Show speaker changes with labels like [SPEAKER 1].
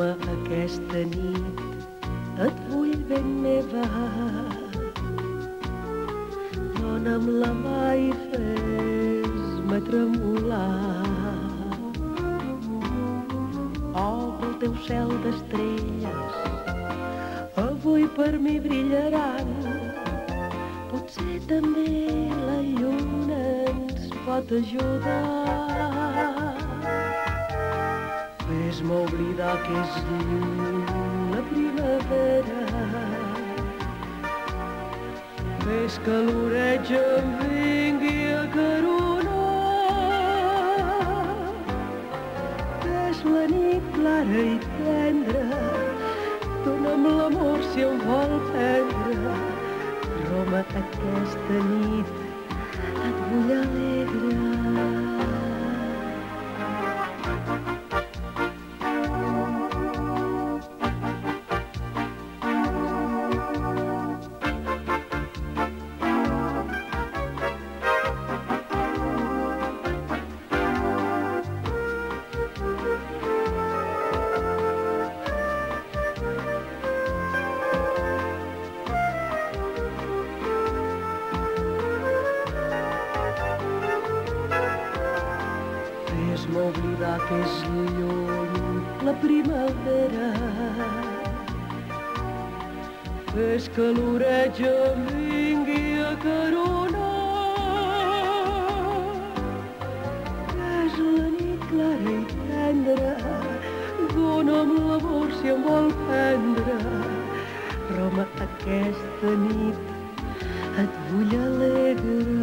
[SPEAKER 1] aquesta nit et vull ben meva. Dona'm la mà i fes-me tremolar. Obre el teu cel d'estrelles, avui per mi brillaran. Potser també la lluna ens pot ajudar. Fes-me oblidar que és la primavera. Fes que l'oreig em vingui a caronar. Fes la nit clara i tendra, dona'm l'amor si em vol prendre. Roma, aquesta nit oblidar que és lluny la primavera. Fes que l'oreig em vingui a caronar. És la nit clara i tendra, dona'm l'amor si em vol prendre. Roma, aquesta nit et vull alegrar.